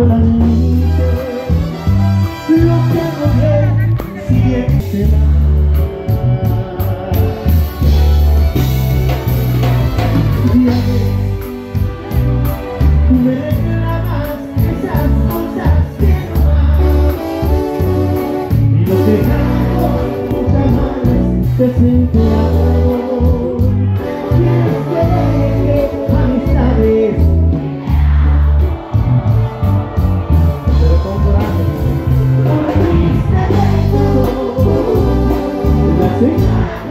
solamente lo que hago bien siempre ves, tú me reclamas esas cosas que no lo que te sentirás Okay.